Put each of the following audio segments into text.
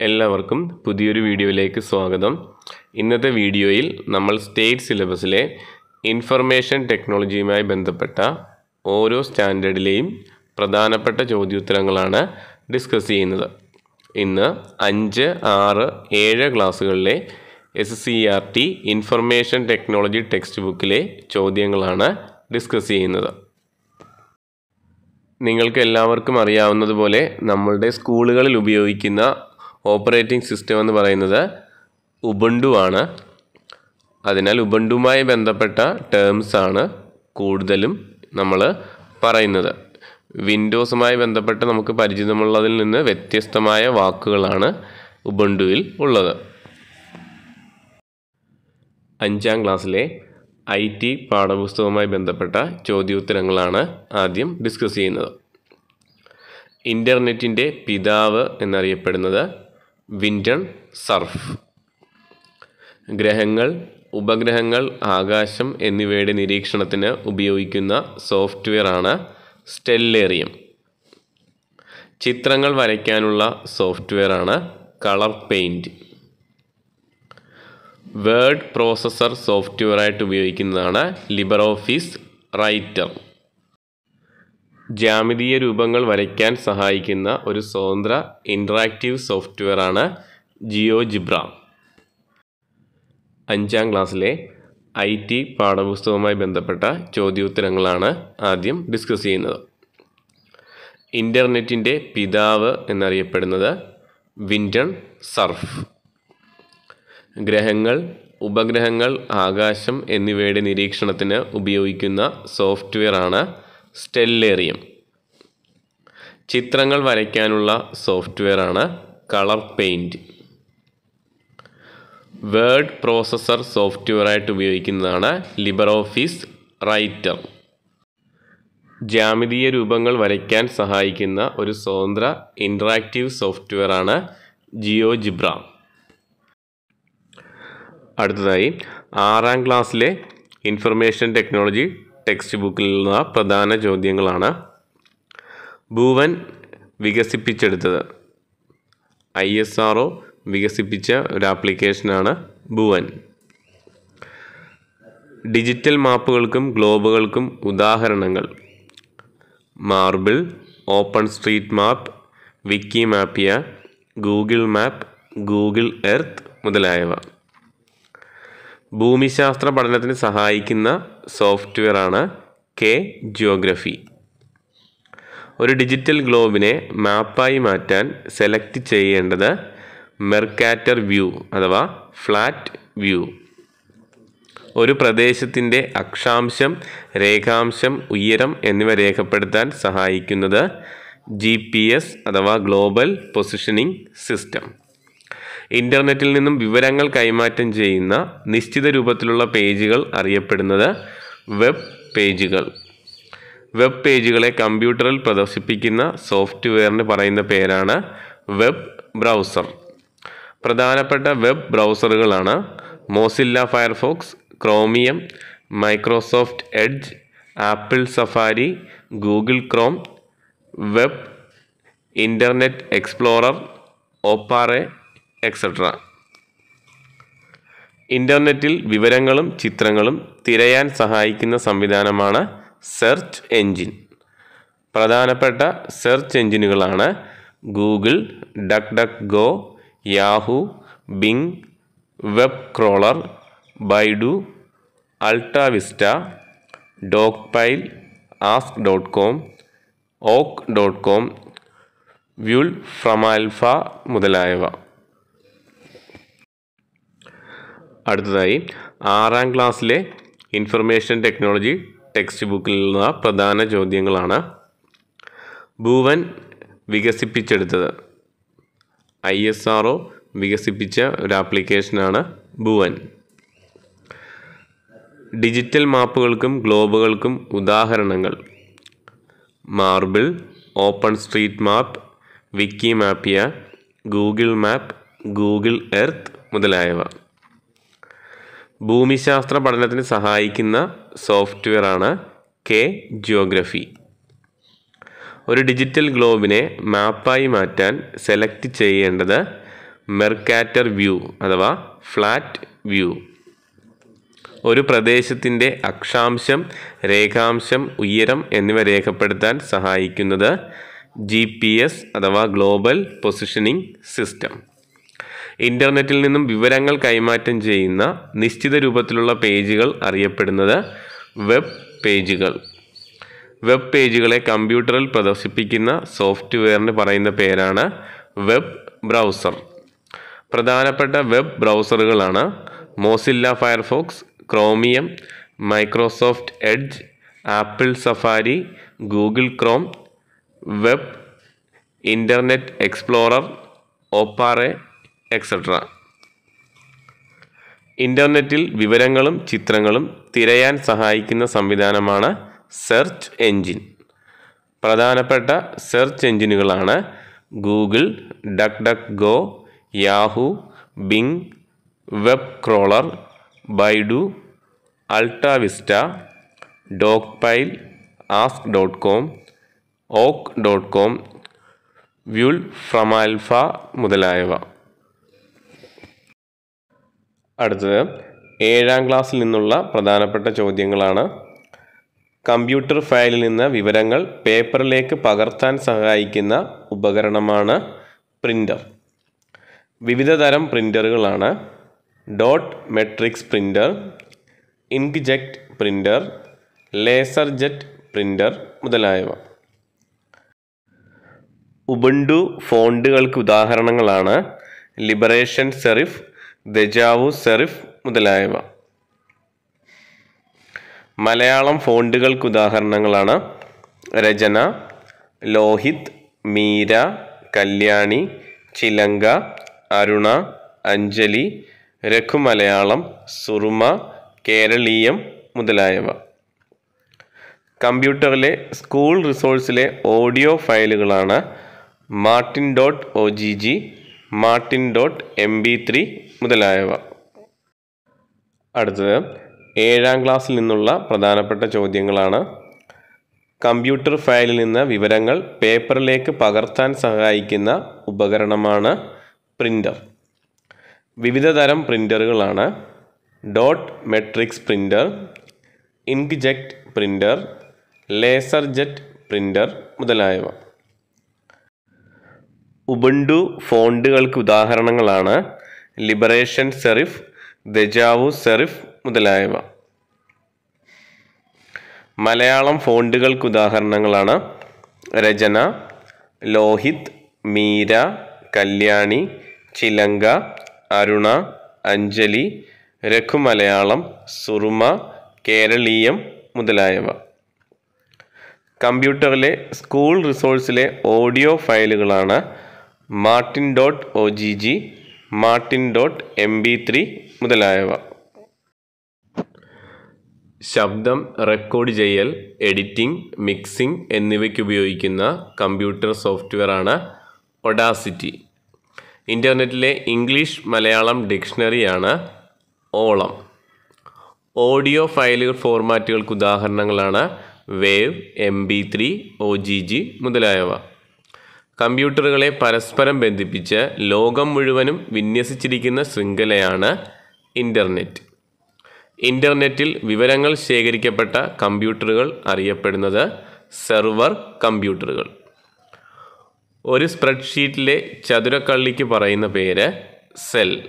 എല്ലാവർക്കും പുതിയൊരു വീഡിയോയിലേക്ക് സ്വാഗതം. ഇന്നത്തെ വീഡിയോയിൽ നമ്മൾ സ്റ്റേറ്റ് സിലബസിലെ ഇൻഫർമേഷൻ ടെക്നോളജിയുമായി ബന്ധപ്പെട്ട ഓരോ സ്റ്റാൻഡേർഡിലെയും പ്രധാനപ്പെട്ട ചോദ്യോത്തരങ്ങളാണ് ഡിസ്കസ് ചെയ്യുന്നത്. ഇന്ന് അഞ്ച് ആറ് ഏഴ് ക്ലാസ്സുകളിലെ S C R T information technology text ബുക്കിലെ ചോദ്യങ്ങളാണ് ഡിസ്കസ് ചെയ്യുന്നത്. നിങ്ങൾക്ക് എല്ലാവർക്കും അറിയാവുന്നതുപോലെ നമ്മളുടെ സ്കൂളുകളിൽ ഉപയോഗിക്കുന്ന ഓപ്പറേറ്റിംഗ് സിസ്റ്റം എന്ന് പറയുന്നത് ഉബണ്ടു ആണ്. അതിനാൽ ഉബണ്ടുമായി ബന്ധപ്പെട്ട ടേംസ് ആണ് കൂടുതലും നമ്മൾ പറയുന്നത്. വിൻഡോസുമായി ബന്ധപ്പെട്ട് നമുക്ക് പരിചിതമുള്ളതിൽ നിന്ന് വ്യത്യസ്തമായ വാക്കുകളാണ് ഉബണ്ടുവിൽ ഉള്ളത്. അഞ്ചാം ക്ലാസ്സിലെ ഐ ടി പാഠപുസ്തകവുമായി ബന്ധപ്പെട്ട ചോദ്യോത്തരങ്ങളാണ് ആദ്യം ഡിസ്കസ് ചെയ്യുന്നത്. ഇന്റർനെറ്റിന്റെ പിതാവ് എന്നറിയപ്പെടുന്നത് വിന്റൺ സർഫ്. ഗ്രഹങ്ങൾ ഉപഗ്രഹങ്ങൾ ആകാശം എന്നിവയുടെ നിരീക്ഷണത്തിന് ഉപയോഗിക്കുന്ന സോഫ്റ്റ്വെയറാണ് സ്റ്റെല്ലേറിയം. ചിത്രങ്ങൾ വരയ്ക്കാനുള്ള സോഫ്റ്റ്വെയറാണ് കളർ പെയിന്റ് വേർഡ് പ്രോസസ്സർ സോഫ്റ്റ്വെയറായിട്ട് ഉപയോഗിക്കുന്നതാണ് ലിബർ ഓഫീസ് റൈറ്റർ ജാമിതീയ രൂപങ്ങൾ വരയ്ക്കാൻ സഹായിക്കുന്ന ഒരു സ്വതന്ത്ര ഇൻട്രാക്റ്റീവ് സോഫ്റ്റ്വെയറാണ് ജിയോ ജിബ്ര അഞ്ചാം ക്ലാസ്സിലെ ഐ ടി പാഠപുസ്തകവുമായി ബന്ധപ്പെട്ട ചോദ്യോത്തരങ്ങളാണ് ആദ്യം ഡിസ്കസ് ചെയ്യുന്നത്. ഇന്റർനെറ്റിന്റെ പിതാവ് എന്നറിയപ്പെടുന്നത് വിന്റൺ സർഫ്. ഗ്രഹങ്ങൾ ഉപഗ്രഹങ്ങൾ ആകാശം എന്നിവയുടെ നിരീക്ഷണത്തിന് ഉപയോഗിക്കുന്ന സോഫ്റ്റ്വെയറാണ് സ്റ്റെല്ലേറിയം. ചിത്രങ്ങൾ വരയ്ക്കാനുള്ള സോഫ്റ്റ്വെയറാണ് കളർ പെയിന്റ് വേർഡ് പ്രോസസ്സർ സോഫ്റ്റ്വെയറായിട്ട് ഉപയോഗിക്കുന്നതാണ് ലിബർ ഓഫീസ് റൈറ്റർ ജാമിതീയ രൂപങ്ങൾ വരയ്ക്കാൻ സഹായിക്കുന്ന ഒരു സ്വതന്ത്ര ഇൻട്രാക്റ്റീവ് സോഫ്റ്റ്വെയറാണ് ജിയോ ജിബ്ര അടുത്തതായി ആറാം ക്ലാസ്സിലെ ഇൻഫർമേഷൻ ടെക്നോളജി ടെക്സ്റ്റ് ബുക്കിലുള്ള പ്രധാന ചോദ്യങ്ങളാണ്. ഭൂവൻ വികസിപ്പിച്ചെടുത്തത്. ഐ എസ് ആർ ഒ വികസിപ്പിച്ച ഒരു ആപ്ലിക്കേഷനാണ് ഭുവൻ. ഡിജിറ്റൽ മാപ്പുകൾക്കും ഗ്ലോബുകൾക്കും ഉദാഹരണങ്ങൾ. Marble OpenStreetMap Wikimapia Google map Google Earth മുതലായവ. ഭൂമിശാസ്ത്ര പഠനത്തിന് സഹായിക്കുന്ന സോഫ്റ്റ്വെയർ ആണ് കെ ജിയോഗ്രഫി. ഒരു ഡിജിറ്റൽ ഗ്ലോബിനെ മാപ്പായി മാറ്റാൻ സെലക്ട് ചെയ്യേണ്ടത് മെർക്കാറ്റർ വ്യൂ അഥവാ ഫ്ലാറ്റ് വ്യൂ. ഒരു പ്രദേശത്തിന്റെ അക്ഷാംശം രേഖാംശം ഉയരം എന്നിവ രേഖപ്പെടുത്താൻ സഹായിക്കുന്നത് ജി അഥവാ ഗ്ലോബൽ പൊസിഷനിങ് സിസ്റ്റം. ഇന്റർനെറ്റിൽ നിന്നും വിവരങ്ങൾ കൈമാറ്റം ചെയ്യുന്ന നിശ്ചിത രൂപത്തിലുള്ള പേജുകൾ അറിയപ്പെടുന്നത് വെബ് പേജുകൾ. വെബ് പേജുകളെ കമ്പ്യൂട്ടറിൽ പ്രദർശിപ്പിക്കുന്ന സോഫ്റ്റ്വെയറിന് പറയുന്ന പേരാണ് വെബ് ബ്രൗസർ. പ്രധാനപ്പെട്ട വെബ് ബ്രൗസറുകളാണ് Mozilla Firefox Chromium Microsoft Edge Apple Safari Google Chrome web internet explorer Opera etcetera ഇന്റർനെറ്റിൽ വിവരങ്ങളും ചിത്രങ്ങളും തിരയാൻ സഹായിക്കുന്ന സംവിധാനമാണ് സെർച്ച് എൻജിൻ പ്രധാനപ്പെട്ട സെർച്ച് എൻജിനുകളാണ് Google duck duck go Yahoo Bing web crawler Baidu അൾട്രാവിസ്റ്റ Dogpile Ask dot com ഓക്ക് dot com വ്യൂൾ ഫ്രമാൽഫ മുതലായവ. അടുത്തതായി ആറാം ക്ലാസ്സിലെ ഇൻഫർമേഷൻ ടെക്നോളജി ടെക്സ്റ്റ് ബുക്കിൽ നിന്നുള്ള പ്രധാന ചോദ്യങ്ങളാണ് ഭൂവൻ വികസിപ്പിച്ചെടുത്തത്. ഐ എസ് ആർ ഒ വികസിപ്പിച്ച ഒരു ആപ്ലിക്കേഷനാണ് ഭുവൻ. ഡിജിറ്റൽ മാപ്പുകൾക്കും ഗ്ലോബുകൾക്കും ഉദാഹരണങ്ങൾ. Marble open street map Wikimapia Google map Google Earth മുതലായവ. ഭൂമിശാസ്ത്ര പഠനത്തിന് സഹായിക്കുന്ന സോഫ്റ്റ്വെയർ ആണ് കെ ജിയോഗ്രഫി. ഒരു ഡിജിറ്റൽ ഗ്ലോബിനെ മാപ്പായി മാറ്റാൻ സെലക്ട് ചെയ്യേണ്ടത് മെർക്കാറ്റർ വ്യൂ അഥവാ ഫ്ലാറ്റ് വ്യൂ. ഒരു പ്രദേശത്തിന്റെ അക്ഷാംശം രേഖാംശം ഉയരം എന്നിവ രേഖപ്പെടുത്താൻ സഹായിക്കുന്നത് ജി അഥവാ ഗ്ലോബൽ പൊസിഷനിങ് സിസ്റ്റം. ഇന്റർനെറ്റിൽ നിന്നും വിവരങ്ങൾ കൈമാറ്റം ചെയ്യുന്ന നിശ്ചിത രൂപത്തിലുള്ള പേജുകൾ അറിയപ്പെടുന്നത് വെബ് പേജുകൾ. വെബ് പേജുകളെ കമ്പ്യൂട്ടറിൽ പ്രദർശിപ്പിക്കുന്ന സോഫ്റ്റ്വെയറിന് പറയുന്ന പേരാണ് വെബ് ബ്രൗസർ. പ്രധാനപ്പെട്ട വെബ് ബ്രൗസറുകളാണ് Mozilla Firefox Chromium Microsoft Edge Apple Safari Google Chrome web internet explorer Opera etcetera ഇന്റർനെറ്റിൽ വിവരങ്ങളും ചിത്രങ്ങളും തിരയാൻ സഹായിക്കുന്ന സംവിധാനമാണ് സെർച്ച് എൻജിൻ പ്രധാനപ്പെട്ട സെർച്ച് എൻജിനുകളാണ് Google duck duck go Yahoo Bing web crawler Baidu AltaVista Dogpile Ask dot com ഓക്ക് dot com വ്യൂൾ ഫ്രമാൽഫ മുതലായവ. അടുത്തത് ഏഴാം ക്ലാസ്സിൽ നിന്നുള്ള പ്രധാനപ്പെട്ട ചോദ്യങ്ങളാണ്. കമ്പ്യൂട്ടർ ഫയലിൽ നിന്ന് വിവരങ്ങൾ പേപ്പറിലേക്ക് പകർത്താൻ സഹായിക്കുന്ന ഉപകരണമാണ് പ്രിന്റർ വിവിധ തരം പ്രിന്ററുകളാണ് dot matrix printer ink jet printer laser jet printer മുതലായവ. ഉബുണ്ടു ഫോണ്ടുകൾക്ക് ഉദാഹരണങ്ങളാണ്. ലിബറേഷൻ സെറിഫ് ദജാവു സെറിഫ് മുതലായവ. മലയാളം ഫോണ്ടുകൾക്ക് ഉദാഹരണങ്ങളാണ് രചന ലോഹിത് മീര കല്യാണി ചിലങ്ക അരുണ അഞ്ജലി രഘുമലയാളം സുറുമ കേരളീയം മുതലായവ. കമ്പ്യൂട്ടറിലെ സ്കൂൾ റിസോഴ്സിലെ audio ഫയലുകളാണ് Martin dot O G G Martin dot M B three മുതലായവ. അടുത്തത് ഏഴാം ക്ലാസ്സിൽ നിന്നുള്ള പ്രധാനപ്പെട്ട ചോദ്യങ്ങളാണ്. കമ്പ്യൂട്ടർ ഫയലിൽ നിന്ന് വിവരങ്ങൾ പേപ്പറിലേക്ക് പകർത്താൻ സഹായിക്കുന്ന ഉപകരണമാണ് പ്രിന്റർ വിവിധ തരം പ്രിന്ററുകളാണ് dot matrix printer inkjet printer laser jet printer മുതലായവ. ഉബുണ്ടു ഫോണ്ടുകൾക്ക് ഉദാഹരണങ്ങളാണ് ലിബറേഷൻ സെറിഫ് ദജാവു സെറിഫ് മുതലായവ. മലയാളം ഫോണ്ടുകൾക്ക് ഉദാഹരണങ്ങളാണ് രചന ലോഹിത് മീര കല്യാണി ചിലങ്ക അരുണ അഞ്ജലി രഘുമലയാളം സുറുമ കേരളീയം മുതലായവ. കമ്പ്യൂട്ടറിലെ സ്കൂൾ റിസോഴ്സിലെ audio ഫയലുകളാണ് Martin dot O G G Martin dot M B three മുതലായവ. ശബ്ദം റെക്കോർഡ് ചെയ്യൽ എഡിറ്റിംഗ് മിക്സിംഗ് എന്നിവയ്ക്ക് ഉപയോഗിക്കുന്ന കമ്പ്യൂട്ടർ സോഫ്റ്റ്വെയറാണ് ഒഡാസിറ്റി. ഇന്റർനെറ്റിലെ ഇംഗ്ലീഷ് മലയാളം ഡിക്ഷണറിയാണ് ഓളം. ഓഡിയോ ഫയലുകൾ ഫോർമാറ്റുകൾക്ക് ഉദാഹരണങ്ങളാണ് wave M B three O G G മുതലായവ. കമ്പ്യൂട്ടറുകളെ പരസ്പരം ബന്ധിപ്പിച്ച് ലോകം മുഴുവനും വിന്യസിച്ചിരിക്കുന്ന ശൃംഖലയാണ് ഇന്റർനെറ്റ് ഇന്റർനെറ്റിൽ വിവരങ്ങൾ ശേഖരിക്കപ്പെട്ട കമ്പ്യൂട്ടറുകൾ അറിയപ്പെടുന്നത് സെർവർ കമ്പ്യൂട്ടറുകൾ. ഒരു സ്പ്രെഡ്ഷീറ്റിലെ ചതുരക്കള്ളിക്ക് പറയുന്ന പേര് സെൽ.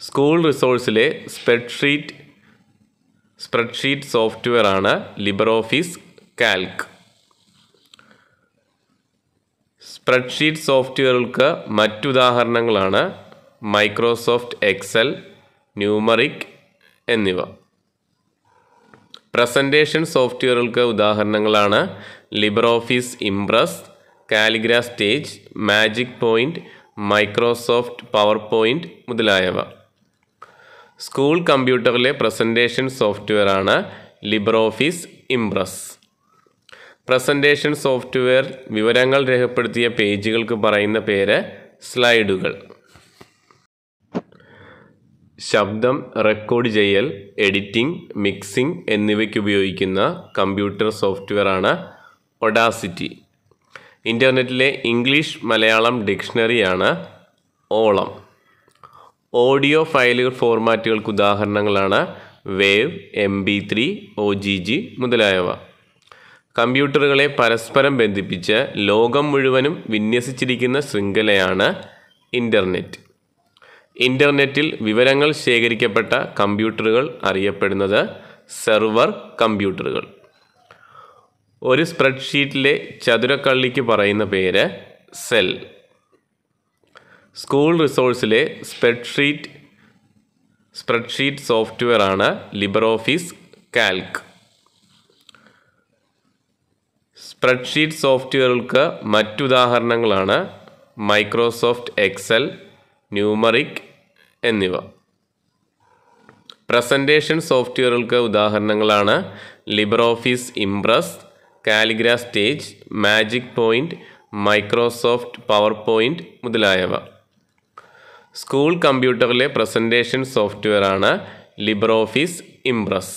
സ്കൂൾ റിസോഴ്സിലെ സ്പ്രെഡ്ഷീറ്റ് സ്പ്രെഡ്ഷീറ്റ് സോഫ്റ്റ്വെയർ ആണ് ലിബർ ഓഫീസ് കാൽക്ക് സ്പ്രെഡ്ഷീറ്റ് സോഫ്റ്റ്വെയറുകൾക്ക് മറ്റുദാഹരണങ്ങളാണ് മൈക്രോസോഫ്റ്റ് എക്സൽ ന്യൂമറിക് എന്നിവ. പ്രസന്റേഷൻ സോഫ്റ്റ്വെയറുകൾക്ക് ഉദാഹരണങ്ങളാണ് LibreOffice Impress Calligra Stage MagicPoint Microsoft PowerPoint മുതലായവ. സ്കൂൾ കമ്പ്യൂട്ടറിലെ പ്രസന്റേഷൻ സോഫ്റ്റ്വെയറാണ് Libre Office Impress. Presentation software വിവരങ്ങൾ രേഖപ്പെടുത്തിയ പേജുകൾക്ക് പറയുന്ന പേര് സ്ലൈഡുകൾ. ശബ്ദം റെക്കോർഡ് ചെയ്യൽ എഡിറ്റിംഗ് മിക്സിംഗ് എന്നിവയ്ക്ക് ഉപയോഗിക്കുന്ന കമ്പ്യൂട്ടർ സോഫ്റ്റ്വെയർ ആണ് ഒഡാസിറ്റി ഇന്റർനെറ്റിലെ ഇംഗ്ലീഷ് മലയാളം ഡിക്ഷണറിയാണ് ഓളം. ഓഡിയോ ഫയലുകൾ ഫോർമാറ്റുകൾക്ക് ഉദാഹരണങ്ങളാണ് wave M B three O G G മുതലായവ. കമ്പ്യൂട്ടറുകളെ പരസ്പരം ബന്ധിപ്പിച്ച് ലോകം മുഴുവനും വിന്യസിച്ചിരിക്കുന്ന ശൃംഖലയാണ് ഇന്റർനെറ്റ് ഇന്റർനെറ്റിൽ വിവരങ്ങൾ ശേഖരിക്കപ്പെട്ട കമ്പ്യൂട്ടറുകൾ അറിയപ്പെടുന്നത് സെർവർ കമ്പ്യൂട്ടറുകൾ. ഒരു സ്പ്രെഡ്ഷീറ്റിലെ ചതുരക്കള്ളിക്ക് പറയുന്ന പേര് സെൽ. സ്കൂൾ റിസോഴ്സിലെ സ്പ്രെഡ്ഷീറ്റ് സ്പ്രെഡ്ഷീറ്റ് സോഫ്റ്റ്വെയർ ആണ് ലിബർ ഓഫീസ് കാൽക്ക് സ്പ്രെഡ്ഷീറ്റ് സോഫ്റ്റ്വെയറുകൾക്ക് മറ്റുദാഹരണങ്ങളാണ് മൈക്രോസോഫ്റ്റ് എക്സൽ ന്യൂമറിക് എന്നിവ. പ്രസന്റേഷൻ സോഫ്റ്റ്വെയറുകൾക്ക് ഉദാഹരണങ്ങളാണ് LibreOffice Impress Calligra Stage MagicPoint Microsoft PowerPoint മുതലായവ. സ്കൂൾ കമ്പ്യൂട്ടറിലെ പ്രസന്റേഷൻ സോഫ്റ്റ്വെയറാണ് Libre Office Impress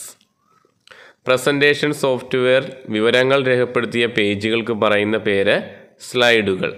presentation software വിവരങ്ങൾ രേഖപ്പെടുത്തിയ പേജുകൾക്ക് പറയുന്ന പേര് സ്ലൈഡുകൾ.